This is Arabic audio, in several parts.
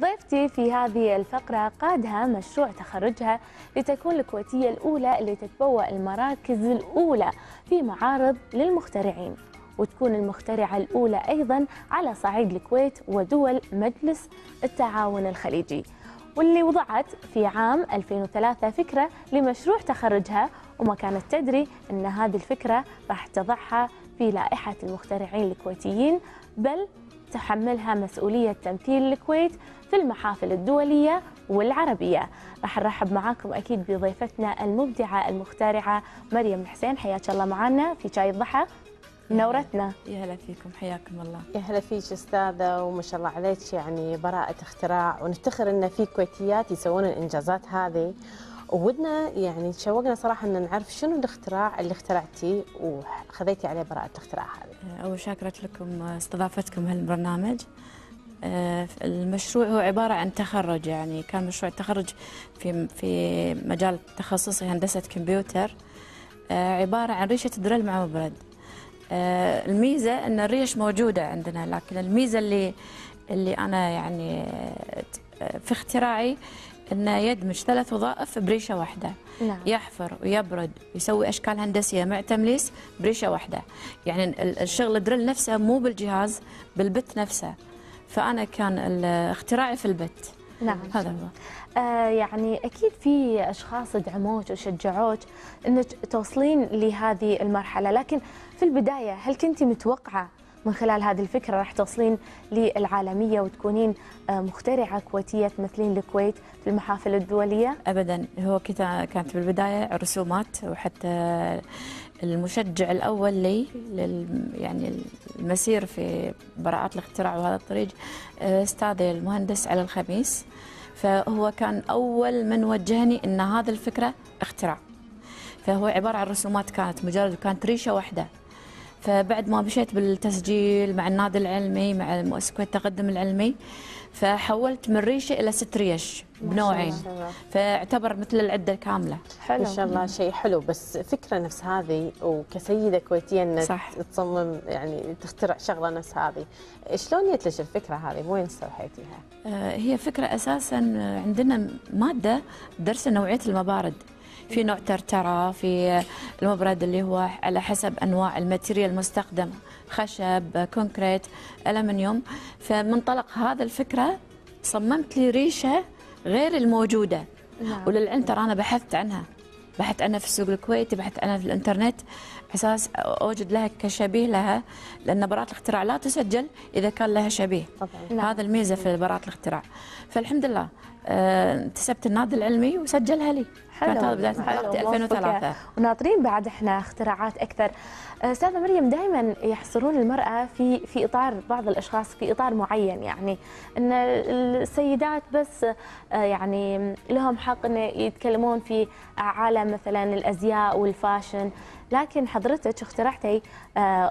ضيفتي في هذه الفقرة قادها مشروع تخرجها لتكون الكويتية الأولى اللي تتبوأ المراكز الأولى في معارض للمخترعين وتكون المخترعة الأولى أيضا على صعيد الكويت ودول مجلس التعاون الخليجي. واللي وضعت في عام 2003 فكرة لمشروع تخرجها وما كانت تدري أن هذه الفكرة راح تضعها في لائحة المخترعين الكويتيين بل تحملها مسؤولية تمثيل الكويت في المحافل الدولية والعربية. راح نرحب معاكم أكيد بضيفتنا المبدعة المخترعة مريم الحسين. حياك الله معنا في شاي الضحى. نورتنا. يا هلا فيكم. حياكم الله. يا هلا فيك أستاذة وما شاء الله عليك. يعني براءة اختراع. ونفتخر إن في كويتيات يسوون الإنجازات هذه. وودنا يعني تشوقنا صراحة إن نعرف شنو الاختراع اللي اخترعتيه وخذيتي عليه براءة الاختراع هذه. أول شاكرت لكم استضافتكم هالبرنامج. آه، المشروع هو عبارة عن تخرج يعني كان مشروع التخرج في في مجال تخصصي هندسة كمبيوتر آه، عبارة عن ريشة دريل مع مبرد آه، الميزة أن الريش موجودة عندنا لكن الميزة اللي اللي أنا يعني في اختراعي انه يدمج ثلاث وظائف بريشة واحدة. نعم. يحفر ويبرد ويسوي أشكال هندسية مع تمليس بريشة واحدة. يعني الشغل الدرل نفسه مو بالجهاز بالبت نفسه. فأنا كان اختراعي في البت. نعم. هذا هو. آه يعني أكيد في أشخاص دعموك وشجعوك إنك توصلين لهذه المرحلة. لكن في البداية هل كنت متوقعة من خلال هذه الفكرة راح توصلين للعالمية وتكونين آه، مخترعة كويتية تمثلين الكويت في المحافل الدولية؟ أبدا هو كانت بالبداية رسومات وحتى المشجع الأول لي لل يعني المسير في براءات الاختراع وهذا الطريق آه، أستاذي المهندس على الخميس. فهو كان أول من وجهني أن هذه الفكرة اختراع. فهو عبارة عن رسومات كانت مجرد كانت ريشة واحدة. فبعد ما مشيت بالتسجيل مع النادي العلمي مع مؤسسة التقدم العلمي فحولت من ريشة إلى ست ريش بنوعين. فاعتبر مثل العدة الكامله حلو. ما شاء الله شيء حلو. بس فكرة نفس هذه وكسيدة كويتية ان صح. تصمم يعني تخترع شغلة نفس هذه شلون جت لك الفكرة هذه؟ وين استوحيتيها؟ آه هي فكرة أساسا عندنا مادة درس نوعية المبارد. في نوع ترترة في المبرد اللي هو على حسب أنواع ال material المستخدم خشب concrete ألمنيوم. فمنطلق هذا الفكرة صممت لي ريشة غير الموجودة. نعم. وللعلم ترى أنا بحثت عنها. بحثت عنها في السوق الكويتي بحثت عنها في الإنترنت. أساس أوجد لها كشبيه لها لأن براءة الاختراع لا تسجل إذا كان لها شبيه. طبعا. هذا الميزة في براءة الاختراع. فالحمد لله انتسبت النادي العلمي وسجلها لي. حلو. كانت هذا بداية 2003 وناطرين بعد إحنا اختراعات أكثر. آه، أستاذة مريم دائما يحصرون المرأة في في إطار بعض الأشخاص في إطار معين يعني إن السيدات بس آه، يعني لهم حق إن يتكلمون في عالم مثلا الأزياء والفاشن. لكن حضرتك اخترعتي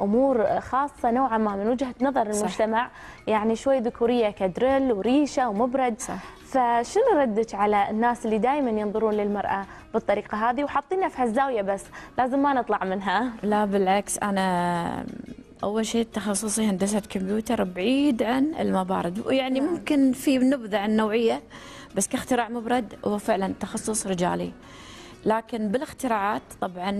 أمور خاصة نوعا ما من وجهة نظر المجتمع صح. يعني شوي ذكوريه كدريل وريشة ومبرد. صح. فشنو ردك على الناس اللي دائما ينظرون للمرأة بالطريقة هذه وحاطينها في هالزاوية بس؟ لازم ما نطلع منها. لا بالعكس أنا أول شيء تخصصي هندسة كمبيوتر بعيد عن المبارد. ويعني نعم. ممكن في نبذة عن نوعية بس كاختراع مبرد هو فعلا تخصص رجالي. لكن بالاختراعات طبعا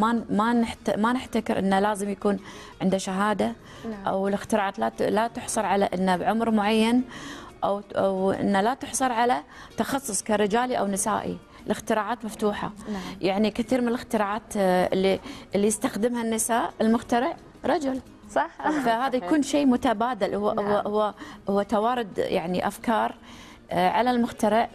ما ما نحت ما نحتكر إنه لازم يكون عنده شهادة. نعم. أو الاختراعات لا لا تحصر على إنه بعمر معين. أو أو إن لا تحصر على تخصص كرجالي أو نسائي. الاختراعات مفتوحة. نعم. يعني كثير من الاختراعات آه، اللي اللي يستخدمها النساء المخترع رجل. صح. فهذا يكون شيء متبادل. هو نعم. هو هو هو توارد يعني أفكار آه، على المخترع.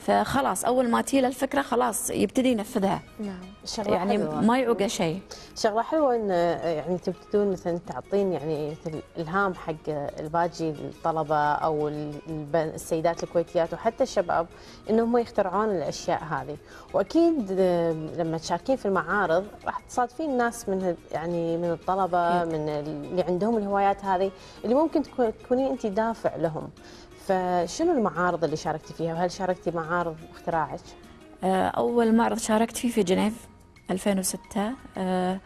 فخلاص أول ما تيله الفكرة خلاص يبتدي ينفذها. نعم. شغلة يعني حلوة. ما يعوقه شيء. شغلة حلوة إن يعني تبتدون مثلا تعطين يعني مثل الهام حق الباجي الطلبه أو السيدات الكويتيات وحتى الشباب إنهم يخترعون الأشياء هذه. وأكيد لما تشاركين في المعارض راح تصادفين ناس من يعني من الطلبة من اللي عندهم الهوايات هذه اللي ممكن تكونين انت دافع لهم. فشنو المعارض اللي شاركتي فيها؟ وهل شاركتي معارض اختراعك؟ آه، أول معرض شاركت فيه في جنيف 2006 آه،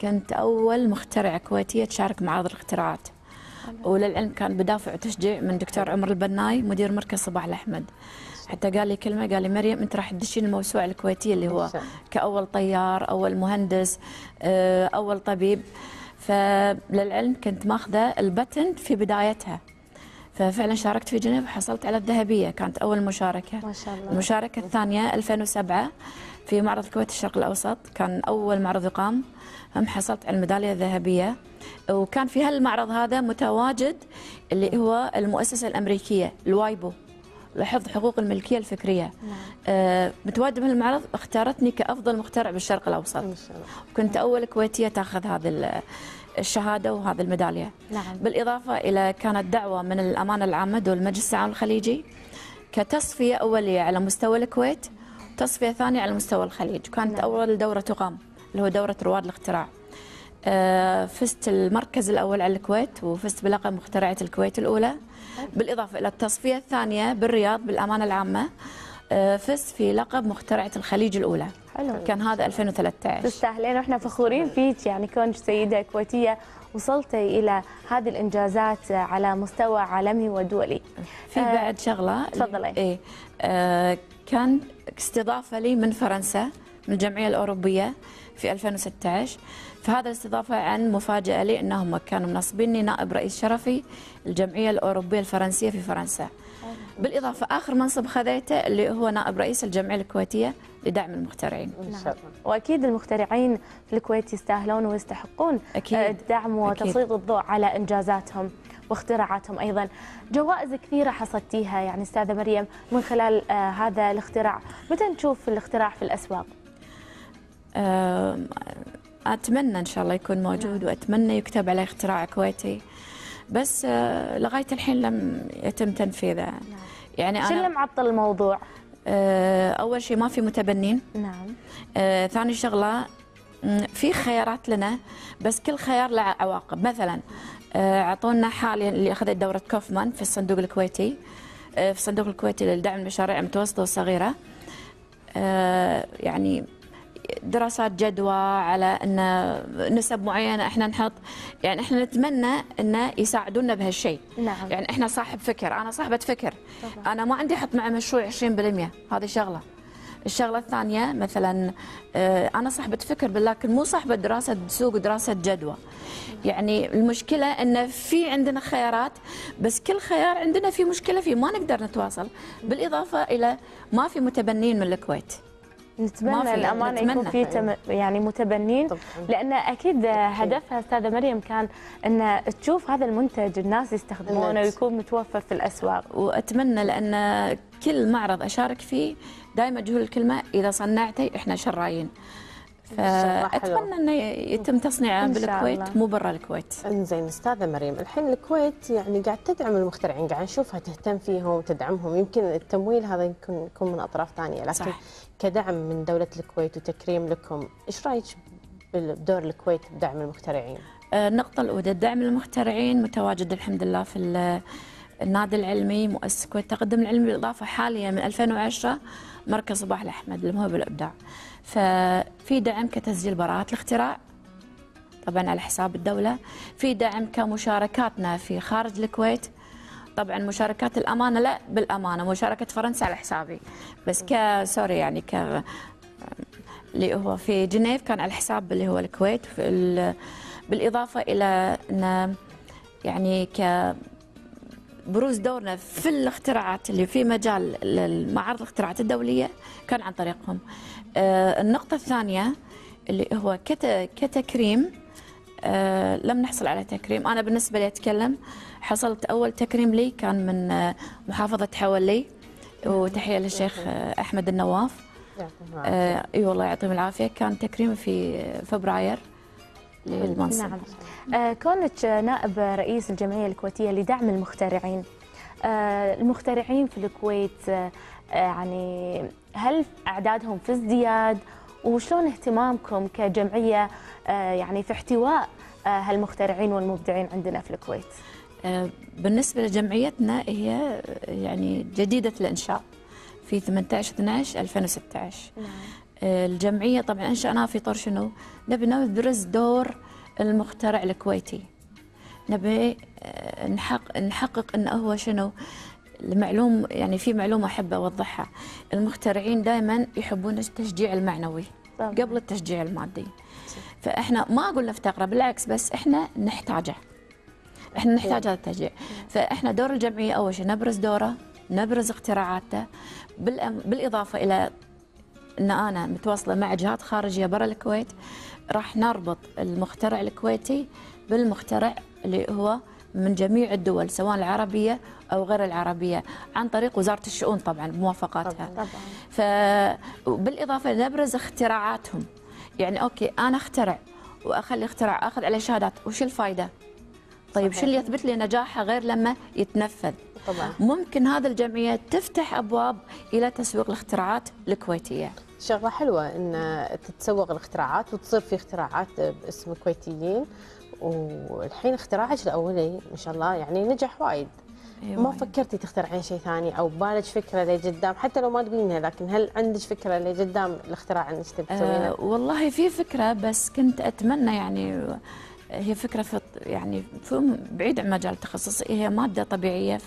كنت أول مخترعة كويتية تشارك معارض الاختراعات. وللعلم كان بدافع وتشجيع من دكتور عمر البناي مدير مركز صباح الأحمد. حتى قال لي كلمة قال لي مريم أنت راح تدشين الموسوعة الكويتية اللي هو. كأول طيار أول مهندس آه، أول طبيب. فللعلم كنت ماخذة البتن في بدايتها. ففعلا شاركت في جنيف وحصلت على الذهبية كانت أول مشاركة. ما شاء الله. المشاركة الثانية 2007 في معرض الكويت الشرق الأوسط كان أول معرض يقام. هم حصلت على الميدالية الذهبية. وكان في هالمعرض هذا متواجد اللي هو المؤسسة الأمريكية الوايبو لحفظ حقوق الملكية الفكرية. آه متواجد من المعرض اختارتني كأفضل مخترع بالشرق الأوسط. ما شاء الله. كنت أول كويتية تأخذ هذه ال- الشهادة وهذه الميدالية. نعم. بالإضافة إلى كانت دعوة من الأمانة العامة دول مجلس التعاون الخليجي كتصفية أولية على مستوى الكويت وتصفية ثانية على مستوى الخليج. وكانت نعم. أول دورة تقام اللي هو دورة رواد الاختراع. آه، فزت المركز الأول على الكويت وفزت بلقب مخترعة الكويت الأولى. بالإضافة إلى التصفية الثانية بالرياض بالأمانة العامة. فزت في لقب مخترعة الخليج الأولى. حلو. كان هذا 2013 تستاهلين. وإحنا فخورين فيك. يعني كونك سيدة كويتية وصلتي إلى هذه الإنجازات على مستوى عالمي ودولي. في آه، بعد شغلة تفضلي. إيه. آه كان استضافة لي من فرنسا من الجمعية الأوروبية في 2016 فهذا الاستضافة عن مفاجأة لي أنهم كانوا منصبيني نائب رئيس شرفي الجمعية الأوروبية الفرنسية في فرنسا. بالإضافة آخر منصب خذيته اللي هو نائب رئيس الجمعية الكويتية لدعم المخترعين ما نعم. شاء الله وأكيد المخترعين في الكويت يستاهلون ويستحقون أكيد. آه، الدعم أكيد. وتسليط الضوء على إنجازاتهم واختراعاتهم أيضا. جوائز كثيرة حصدتيها يعني أستاذة مريم من خلال آه، هذا الاختراع، متى نشوف الاختراع في الأسواق؟ آه أتمنى إن شاء الله يكون موجود وأتمنى يكتب عليه اختراع كويتي بس آه لغاية الحين لم يتم تنفيذه. يعني شو اللي أنا معطل الموضوع؟ آه، أول شيء ما في متبنين. نعم. آه، ثاني شغلة في خيارات لنا بس كل خيار له عواقب. مثلا آه، أعطونا حاليا اللي اخذت دوره كوفمان في الصندوق الكويتي. آه، في الصندوق الكويتي لدعم المشاريع المتوسطة والصغيرة. يعني دراسات جدوى على إن نسب معينة إحنا نحط. يعني إحنا نتمنى انه يساعدونا بهالشيء. نعم. يعني إحنا صاحب فكر. أنا صاحبة فكر. أنا ما عندي أحط مع مشروع 20% هذه شغلة. الشغلة الثانية مثلا آه، أنا صاحبة فكر لكن مو صاحبة دراسة سوق ودراسه جدوى. يعني المشكلة إن في عندنا خيارات بس كل خيار عندنا في مشكلة فيه. ما نقدر نتواصل. بالإضافة إلى ما في متبنين من الكويت. نتمنى الامانه. يكون في تم يعني متبنين طبعاً. لأن أكيد هدفها أستاذة مريم كان إن تشوف هذا المنتج الناس يستخدمونه. ويكون متوفر في الأسواق وأتمنى لأن كل معرض أشارك فيه دائما جهول الكلمة إذا صنعتي إحنا شرايين. فأتمنى انه يتم تصنيعه إن بالكويت. مو برا الكويت إنزين أستاذة مريم الحين الكويت يعني قاعد تدعم المخترعين قاعد نشوفها تهتم فيهم وتدعمهم يمكن التمويل هذا يكون يكون من أطراف ثانية لكن صح. كدعم من دولة الكويت وتكريم لكم إيش رأيك بدور الكويت بدعم المخترعين؟ آه، النقطة الأولى الدعم للمخترعين متواجد الحمد لله في النادي العلمي مؤسسة كويت التقدم العلمي بالإضافة حاليا من 2010 مركز صباح الأحمد للموهبة والإبداع ففي دعم كتسجيل براءات الاختراع طبعا على حساب الدولة. في دعم كمشاركاتنا في خارج الكويت طبعا مشاركات الأمانة لا بالأمانة مشاركة فرنسا على حسابي. بس ك سوري يعني ك اللي هو في جنيف كان على حساب اللي هو الكويت. ال- بالإضافة إلى أن يعني ك بروز دورنا في الاختراعات اللي في مجال المعارض الاختراعات الدولية كان عن طريقهم. آه، النقطة الثانية اللي هو كت- كتكريم آه، لم نحصل على تكريم. أنا بالنسبة لي أتكلم حصلت أول تكريم لي كان من آه، محافظة حولي وتحية للشيخ أحمد النواف. اي والله يعطيهم العافية. كان تكريم في فبراير. للمنصب نعم. آه، كونك نائب رئيس الجمعية الكويتية لدعم المخترعين آه، المخترعين في الكويت آه، يعني هل أعدادهم في ازدياد؟ وشلون اهتمامكم كجمعية آه، يعني في احتواء آه، هالمخترعين والمبدعين عندنا في الكويت؟ آه، بالنسبة لجمعيتنا هي يعني جديدة الانشاء في 18 12 2016 آه، الجمعية. طبعا انشاناها في طور شنو؟ نبي نبرز دور المخترع الكويتي. نبي آه، نحقق نحقق انه هو شنو؟ المعلوم يعني في معلومة أحب أوضحها. المخترعين دائما يحبون التشجيع المعنوي طبعاً. قبل التشجيع المادي. فإحنا ما أقول نفتقره بالعكس بس إحنا نحتاجه. إحنا نحتاج هذا التشجيع. فإحنا دور الجمعية أول شيء نبرز دوره نبرز اختراعاته بالإضافة إلى إن أنا متواصلة مع جهات خارجية برا الكويت راح نربط المخترع الكويتي بالمخترع اللي هو من جميع الدول سواء العربية أو غير العربية عن طريق وزارة الشؤون طبعا بموافقاتها طبعاً. طبعا فبالاضافه نبرز اختراعاتهم يعني أوكي أنا أخترع وأخلي اختراع أخذ عليه شهادات وش الفائده؟ طيب شو اللي يثبت لي نجاحه غير لما يتنفذ؟ طبعا ممكن هذه الجمعية تفتح أبواب إلى تسويق الاختراعات الكويتية. شغلة حلوة إن تتسوق الاختراعات وتصير في اختراعات باسم كويتيين والحين اختراعك الأولي ما شاء الله يعني نجح وايد أيوة. ما فكرتي تخترعين شيء ثاني أو ببالك فكرة لقدام حتى لو ما تقولينها لكن هل عندك فكرة لقدام الاختراع انك تبي تسوينه؟ أه والله في فكرة بس كنت أتمنى يعني هي فكرة في يعني في بعيد عن مجال تخصصي هي مادة طبيعية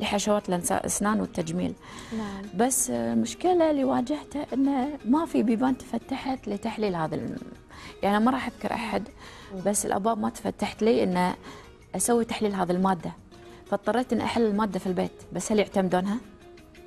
لحشوات الأسنان والتجميل. نعم بس المشكلة اللي واجهتها إنه ما في بيبان تفتحت لتحليل هذا الم... يعني ما راح أذكر أحد بس الأبواب ما تفتحت لي ان أسوي تحليل هذه المادة فاضطريت ان احلل المادة في البيت بس هل يعتمدونها؟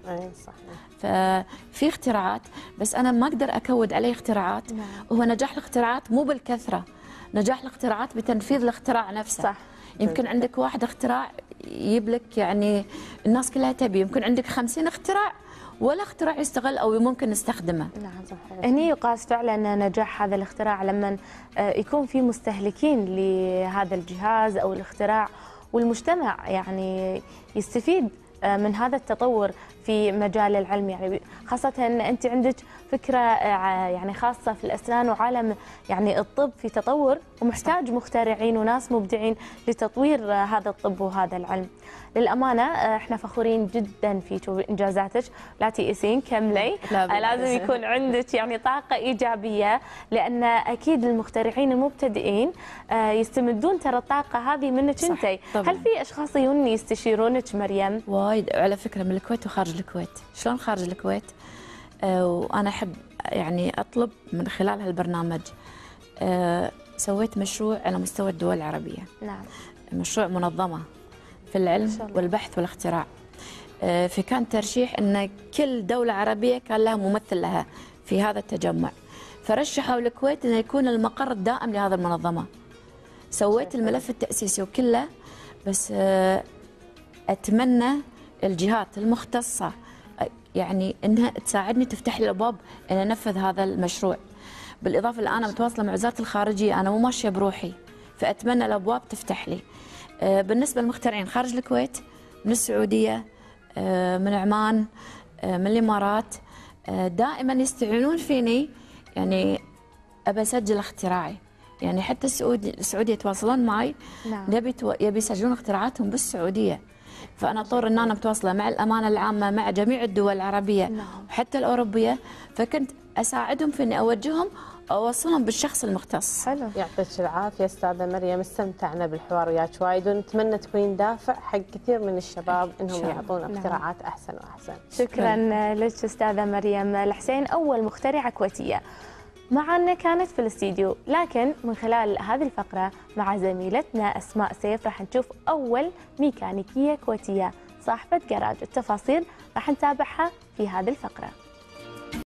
اي صح ففي اختراعات بس أنا ما أقدر أكود عليه اختراعات نعم. هو نجاح الاختراعات مو بالكثرة نجاح الاختراعات بتنفيذ الاختراع نفسه صح. يمكن عندك واحد اختراع يجيب لك يعني الناس كلها تبي يمكن عندك خمسين اختراع ولا اختراع يستغل أو ممكن نستخدمه نعم صحيح. هني يقاس فعلا نجاح هذا الاختراع لما آه، يكون في مستهلكين لهذا الجهاز أو الاختراع والمجتمع يعني يستفيد آه، من هذا التطور في مجال العلم يعني خاصة أن أنت عندك فكرة آه، يعني خاصة في الأسنان وعالم يعني الطب في تطور ومحتاج مخترعين وناس مبدعين لتطوير آه، هذا الطب وهذا العلم للأمانة آه، إحنا فخورين جدا فيك وإنجازاتك لا تيأسين كملي لا. لازم يكون عندك يعني طاقة إيجابية لأن أكيد المخترعين المبتدئين يستمدون ترى الطاقة هذه منك صح، أنت طبعاً. هل في أشخاص يجون يستشيرونك مريم؟ وايد على فكرة من الكويت وخارج الكويت. شلون خارج الكويت؟ آه وأنا أحب يعني أطلب من خلال هالبرنامج. آه سويت مشروع على مستوى الدول العربية. نعم. مشروع منظمة في العلم. والبحث والاختراع. آه في كان ترشيح إن كل دولة عربية كان لها ممثل لها في هذا التجمع. فرشحوا الكويت إنه يكون المقر الدائم لهذه المنظمة. سويت الملف التأسيسي وكله بس أتمنى الجهات المختصة يعني إنها تساعدني تفتح لي الأبواب إن أنفذ هذا المشروع. بالإضافة الآن متواصلة مع وزارة الخارجية أنا مو ماشية بروحي فأتمنى الأبواب تفتح لي. آه، بالنسبة للمخترعين خارج الكويت من السعودية آه، من عمان آه، من الإمارات دائما يستعينون فيني يعني أبى أسجل اختراعي. يعني حتى السعودي السعودية يتواصلون معي نعم. يبي يسجلون اختراعاتهم بالسعودية. فأنا طور إن أنا متواصلة مع الأمانة العامة مع جميع الدول العربية نعم. وحتى الأوروبية فكنت أساعدهم في إني أوجههم أوصلهم بالشخص المختص حلو يعطيك العافية أستاذة مريم استمتعنا بالحوار وياك وايد ونتمنى تكونين دافع حق كثير من الشباب إنهم شاء الله. يعطون نعم. اختراعات أحسن وأحسن شكرا لك أستاذة مريم الحسين أول مخترعة كويتية معنا كانت في الاستديو لكن من خلال هذه الفقرة مع زميلتنا أسماء سيف راح نشوف أول ميكانيكية كويتية صاحبة جراج. التفاصيل راح نتابعها في هذه الفقرة.